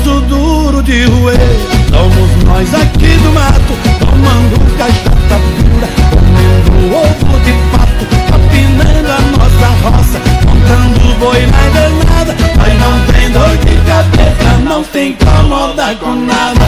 osso duro de roer. Somos nós aqui do mato, tomando cachaça pura, comendo ovo de pato, capinando a nossa roça, contando boi na danada. Mas não tem dor de cabeça, não tem incomoda com nada.